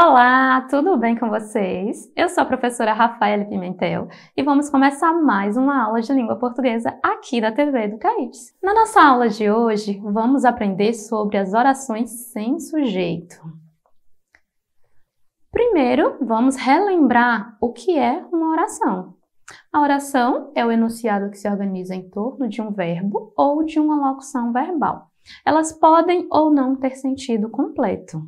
Olá, tudo bem com vocês? Eu sou a professora Rafaela Pimentel e vamos começar mais uma aula de língua portuguesa aqui da TV do. Na nossa aula de hoje, vamos aprender sobre as orações sem sujeito. Primeiro, vamos relembrar o que é uma oração. A oração é o enunciado que se organiza em torno de um verbo ou de uma locução verbal. Elas podem ou não ter sentido completo.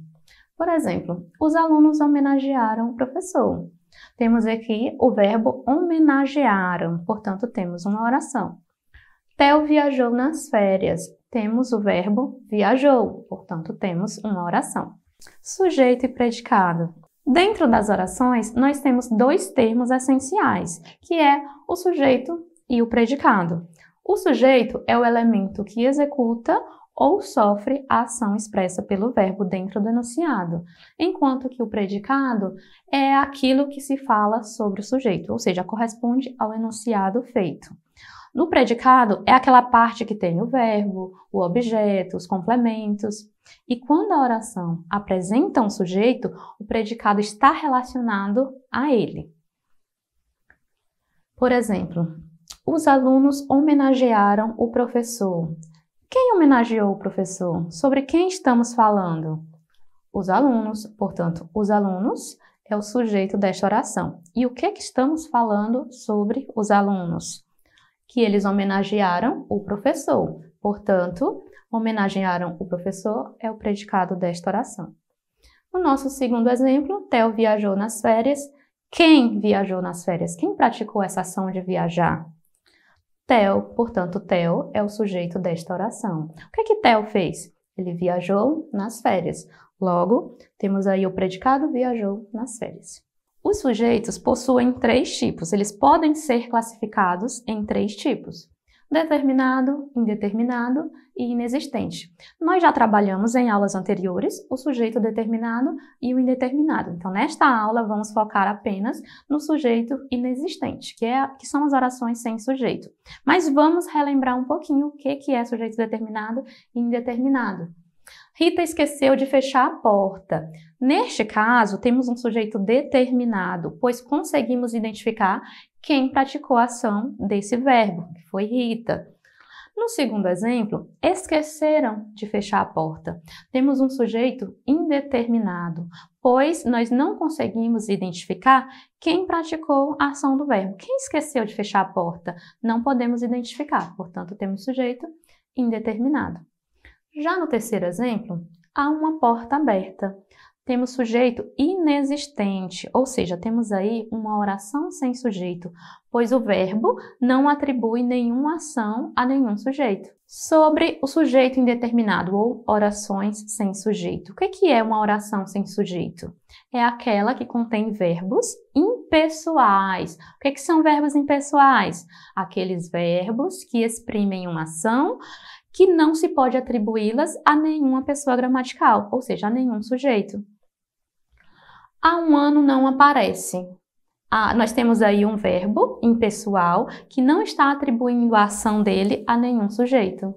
Por exemplo, os alunos homenagearam o professor. Temos aqui o verbo homenagearam, portanto, temos uma oração. Theo viajou nas férias. Temos o verbo viajou, portanto, temos uma oração. Sujeito e predicado. Dentro das orações, nós temos dois termos essenciais, que é o sujeito e o predicado. O sujeito é o elemento que executa ou sofre a ação expressa pelo verbo dentro do enunciado, enquanto que o predicado é aquilo que se fala sobre o sujeito, ou seja, corresponde ao enunciado feito. No predicado é aquela parte que tem o verbo, o objeto, os complementos. E quando a oração apresenta um sujeito, o predicado está relacionado a ele. Por exemplo, os alunos homenagearam o professor. Quem homenageou o professor? Sobre quem estamos falando? Os alunos, portanto, os alunos é o sujeito desta oração. E o que, que estamos falando sobre os alunos? Que eles homenagearam o professor. Portanto, homenagearam o professor é o predicado desta oração. No nosso segundo exemplo, Theo viajou nas férias. Quem viajou nas férias? Quem praticou essa ação de viajar? Theo, portanto, Theo é o sujeito desta oração. O que é que Theo fez? Ele viajou nas férias. Logo, temos aí o predicado viajou nas férias. Os sujeitos possuem três tipos. Eles podem ser classificados em três tipos determinado, indeterminado e inexistente. Nós já trabalhamos em aulas anteriores o sujeito determinado e o indeterminado. Então, nesta aula, vamos focar apenas no sujeito inexistente, que, é, que são as orações sem sujeito. Mas vamos relembrar um pouquinho o que, que é sujeito determinado e indeterminado. Rita esqueceu de fechar a porta. Neste caso, temos um sujeito determinado, pois conseguimos identificar quem praticou a ação desse verbo, que foi Rita. No segundo exemplo, esqueceram de fechar a porta. Temos um sujeito indeterminado, pois nós não conseguimos identificar quem praticou a ação do verbo. Quem esqueceu de fechar a porta? Não podemos identificar, portanto, temos sujeito indeterminado. Já no terceiro exemplo, há uma porta aberta. Temos sujeito inexistente, ou seja, temos aí uma oração sem sujeito, pois o verbo não atribui nenhuma ação a nenhum sujeito. Sobre o sujeito indeterminado ou orações sem sujeito. O que é uma oração sem sujeito? É aquela que contém verbos impessoais. O que são verbos impessoais? Aqueles verbos que exprimem uma ação que não se pode atribuí-las a nenhuma pessoa gramatical, ou seja, a nenhum sujeito. Há um ano não aparece. Ah, nós temos aí um verbo impessoal que não está atribuindo a ação dele a nenhum sujeito.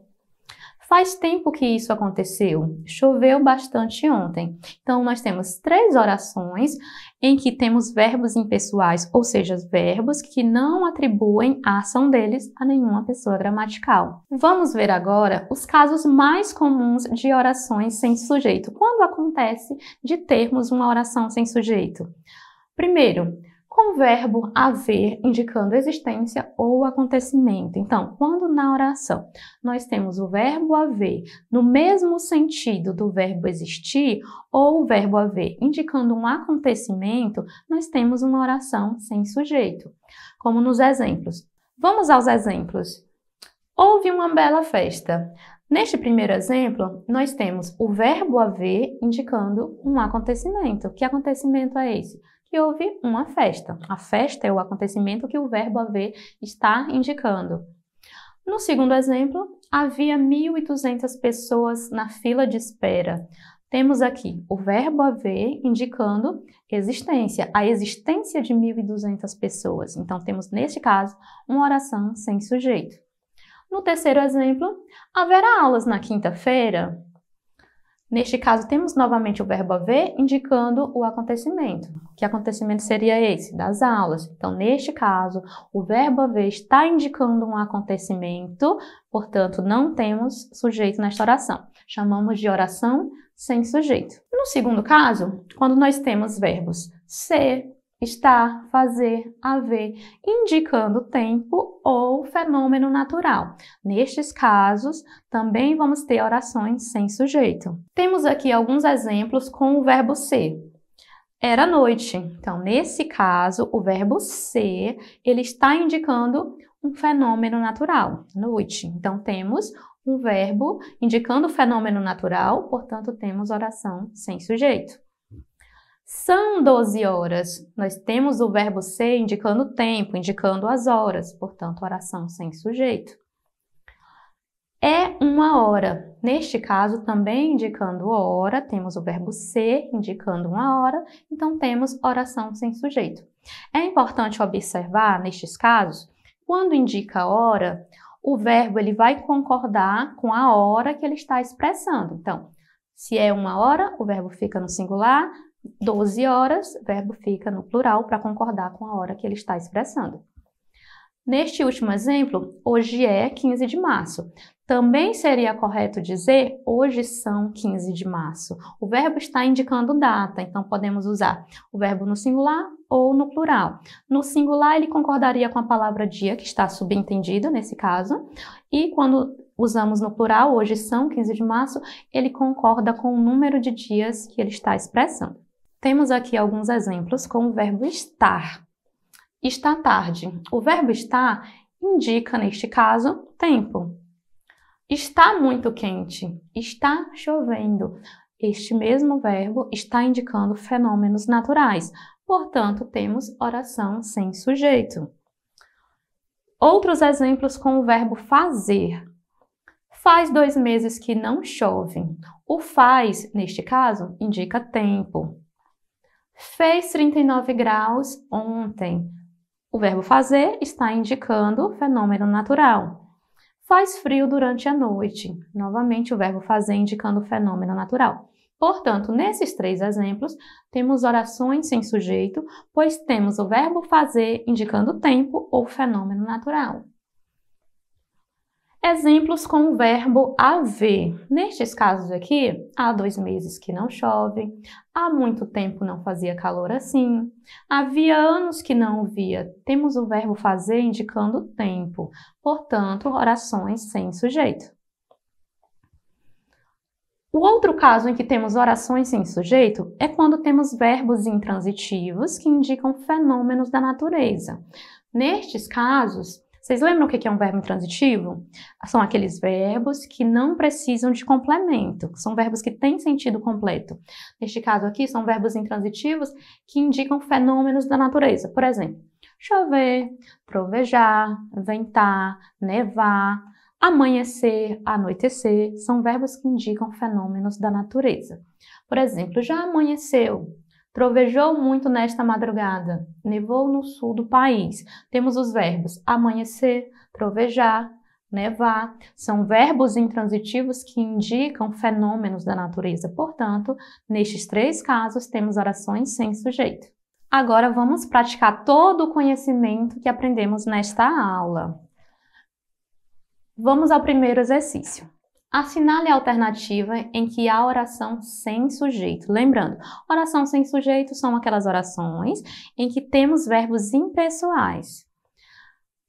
Faz tempo que isso aconteceu. Choveu bastante ontem. Então, nós temos três orações em que temos verbos impessoais, ou seja, verbos que não atribuem a ação deles a nenhuma pessoa gramatical. Vamos ver agora os casos mais comuns de orações sem sujeito. Quando acontece de termos uma oração sem sujeito? Primeiro, com o verbo haver indicando existência ou acontecimento. Então, quando na oração nós temos o verbo haver no mesmo sentido do verbo existir ou o verbo haver indicando um acontecimento, nós temos uma oração sem sujeito, como nos exemplos. Vamos aos exemplos. Houve uma bela festa. Neste primeiro exemplo, nós temos o verbo haver indicando um acontecimento. Que acontecimento é esse? Que houve uma festa. A festa é o acontecimento que o verbo haver está indicando. No segundo exemplo, havia 1.200 pessoas na fila de espera. Temos aqui o verbo haver indicando existência, a existência de 1.200 pessoas. Então, temos neste caso uma oração sem sujeito. No terceiro exemplo, haverá aulas na quinta-feira? Neste caso, temos novamente o verbo haver indicando o acontecimento. Que acontecimento seria esse? Das aulas. Então, neste caso, o verbo haver está indicando um acontecimento, portanto, não temos sujeito nesta oração. Chamamos de oração sem sujeito. No segundo caso, quando nós temos verbos ser, estar, fazer, haver, indicando tempo ou fenômeno natural. Nestes casos, também vamos ter orações sem sujeito. Temos aqui alguns exemplos com o verbo ser. Era noite. Então, nesse caso, o verbo ser, ele está indicando um fenômeno natural, noite. Então, temos um verbo indicando o fenômeno natural, portanto, temos oração sem sujeito. São 12 horas. Nós temos o verbo ser indicando o tempo, indicando as horas, portanto, oração sem sujeito. É uma hora. Neste caso, também indicando hora, temos o verbo ser indicando uma hora, então temos oração sem sujeito. É importante observar, nestes casos, quando indica hora, o verbo ele vai concordar com a hora que ele está expressando. Então, se é uma hora, o verbo fica no singular, 12 horas, verbo fica no plural para concordar com a hora que ele está expressando. Neste último exemplo, hoje é 15 de março. Também seria correto dizer hoje são 15 de março. O verbo está indicando data, então podemos usar o verbo no singular ou no plural. No singular, ele concordaria com a palavra dia, que está subentendida nesse caso, e quando usamos no plural, hoje são 15 de março, ele concorda com o número de dias que ele está expressando. Temos aqui alguns exemplos com o verbo estar. Está tarde. O verbo estar indica, neste caso, tempo. Está muito quente. Está chovendo. Este mesmo verbo está indicando fenômenos naturais. Portanto, temos oração sem sujeito. Outros exemplos com o verbo fazer. Faz dois meses que não chove. O faz, neste caso, indica tempo. Fez 39 graus ontem. O verbo fazer está indicando fenômeno natural. Faz frio durante a noite. Novamente, o verbo fazer indicando fenômeno natural. Portanto, nesses três exemplos, temos orações sem sujeito, pois temos o verbo fazer indicando tempo ou fenômeno natural. Exemplos com o verbo haver. Nestes casos aqui, há dois meses que não chove, há muito tempo não fazia calor assim, havia anos que não via. Temos o verbo fazer indicando tempo, portanto, orações sem sujeito. O outro caso em que temos orações sem sujeito é quando temos verbos intransitivos que indicam fenômenos da natureza. Nestes casos, vocês lembram o que é um verbo intransitivo? São aqueles verbos que não precisam de complemento, são verbos que têm sentido completo. Neste caso aqui, são verbos intransitivos que indicam fenômenos da natureza. Por exemplo, chover, trovejar, ventar, nevar, amanhecer, anoitecer, são verbos que indicam fenômenos da natureza. Por exemplo, já amanheceu, Trovejou muito nesta madrugada. Nevou no sul do país. Temos os verbos amanhecer, trovejar, nevar. São verbos intransitivos que indicam fenômenos da natureza. Portanto, nestes três casos, temos orações sem sujeito. Agora vamos praticar todo o conhecimento que aprendemos nesta aula. Vamos ao primeiro exercício. Assinale a alternativa em que há oração sem sujeito. Lembrando, oração sem sujeito são aquelas orações em que temos verbos impessoais.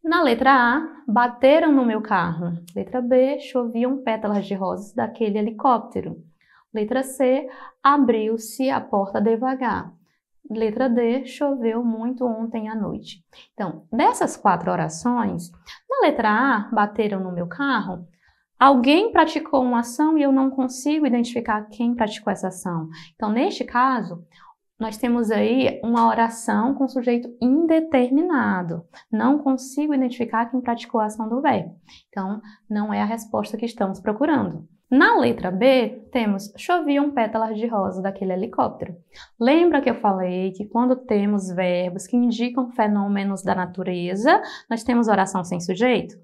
Na letra A, bateram no meu carro. Letra B, choviam pétalas de rosas daquele helicóptero. Letra C, abriu-se a porta devagar. Letra D, choveu muito ontem à noite. Então, dessas quatro orações, na letra A, bateram no meu carro, Alguém praticou uma ação e eu não consigo identificar quem praticou essa ação. Então, neste caso, nós temos aí uma oração com sujeito indeterminado. Não consigo identificar quem praticou a ação do verbo. Então, não é a resposta que estamos procurando. Na letra B, temos choviam pétalas de rosa daquele helicóptero. Lembra que eu falei que quando temos verbos que indicam fenômenos da natureza, nós temos oração sem sujeito?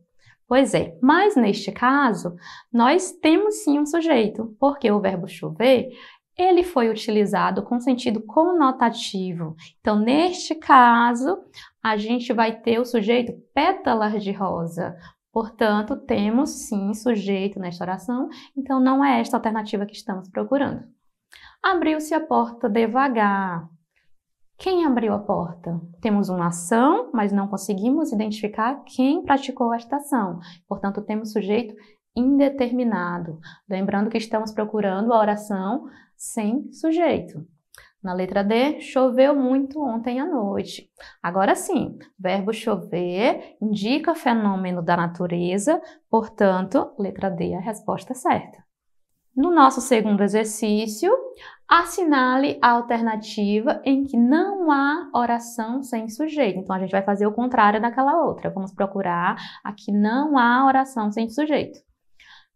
Pois é, mas neste caso, nós temos sim um sujeito, porque o verbo chover ele foi utilizado com sentido conotativo. Então, neste caso, a gente vai ter o sujeito pétalas de rosa. Portanto, temos sim sujeito nesta oração, então não é esta alternativa que estamos procurando. Abriu-se a porta devagar. Quem abriu a porta? Temos uma ação, mas não conseguimos identificar quem praticou esta ação. Portanto, temos sujeito indeterminado. Lembrando que estamos procurando a oração sem sujeito. Na letra D, choveu muito ontem à noite. Agora sim, verbo chover indica fenômeno da natureza, portanto, letra D é a resposta certa. No nosso segundo exercício, assinale a alternativa em que não há oração sem sujeito. Então, a gente vai fazer o contrário daquela outra. Vamos procurar a que não há oração sem sujeito.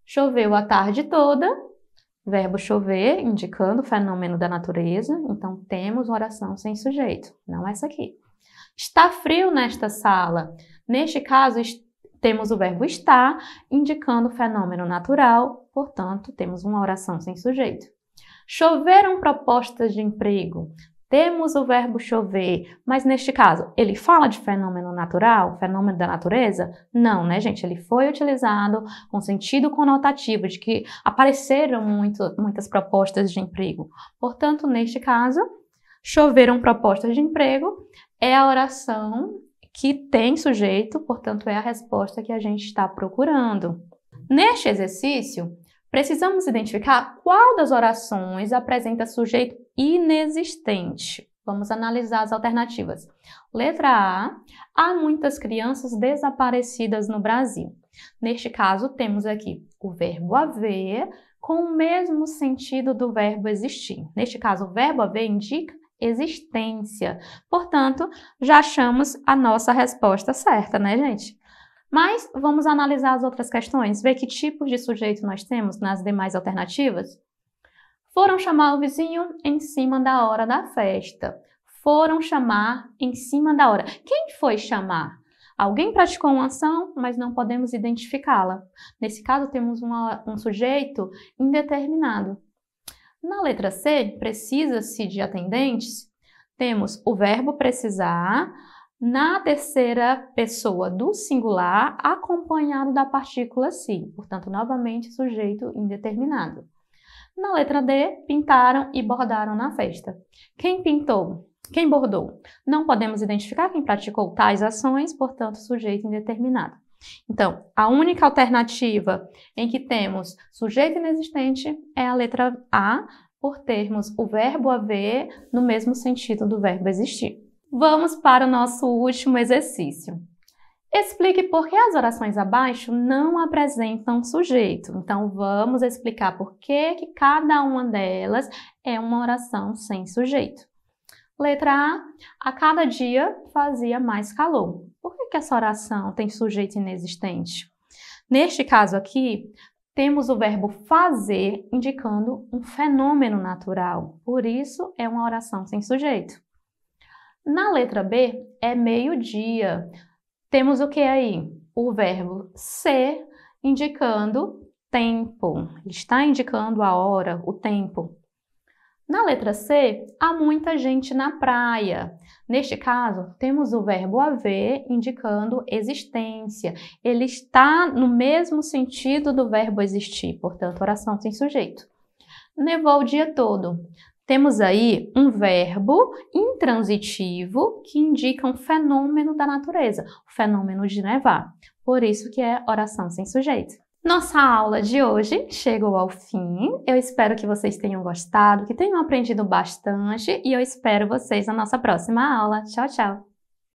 Choveu a tarde toda, verbo chover, indicando o fenômeno da natureza. Então, temos oração sem sujeito, não essa aqui. Está frio nesta sala. Neste caso, temos o verbo estar, indicando fenômeno natural, portanto, temos uma oração sem sujeito. Choveram propostas de emprego. Temos o verbo chover, mas neste caso, ele fala de fenômeno natural, fenômeno da natureza? Não, né, gente? Ele foi utilizado com sentido conotativo de que apareceram muito, muitas propostas de emprego. Portanto, neste caso, choveram propostas de emprego é a oração que tem sujeito, portanto, é a resposta que a gente está procurando. Neste exercício, Precisamos identificar qual das orações apresenta sujeito inexistente. Vamos analisar as alternativas. Letra A. Há muitas crianças desaparecidas no Brasil. Neste caso, temos aqui o verbo haver com o mesmo sentido do verbo existir. Neste caso, o verbo haver indica existência. Portanto, já achamos a nossa resposta certa, né, gente? Mas vamos analisar as outras questões, ver que tipos de sujeito nós temos nas demais alternativas. Foram chamar o vizinho em cima da hora da festa. Foram chamar em cima da hora. Quem foi chamar? Alguém praticou uma ação, mas não podemos identificá-la. Nesse caso, temos uma, um sujeito indeterminado. Na letra C, precisa-se de atendentes, temos o verbo precisar, na terceira pessoa do singular, acompanhado da partícula si, portanto, novamente sujeito indeterminado. Na letra D, pintaram e bordaram na festa. Quem pintou? Quem bordou? Não podemos identificar quem praticou tais ações, portanto, sujeito indeterminado. Então, a única alternativa em que temos sujeito inexistente é a letra A, por termos o verbo haver no mesmo sentido do verbo existir. Vamos para o nosso último exercício. Explique por que as orações abaixo não apresentam sujeito. Então, vamos explicar por que, que cada uma delas é uma oração sem sujeito. Letra A. A cada dia fazia mais calor. Por que, que essa oração tem sujeito inexistente? Neste caso aqui, temos o verbo fazer indicando um fenômeno natural. Por isso, é uma oração sem sujeito. Na letra B é meio-dia. Temos o que aí? O verbo ser indicando tempo. Está indicando a hora, o tempo. Na letra C, há muita gente na praia. Neste caso, temos o verbo haver indicando existência. Ele está no mesmo sentido do verbo existir, portanto, oração sem sujeito. Nevou o dia todo. Temos aí um verbo intransitivo que indica um fenômeno da natureza, o fenômeno de nevar. Por isso que é oração sem sujeito. Nossa aula de hoje chegou ao fim. Eu espero que vocês tenham gostado, que tenham aprendido bastante e eu espero vocês na nossa próxima aula. Tchau, tchau!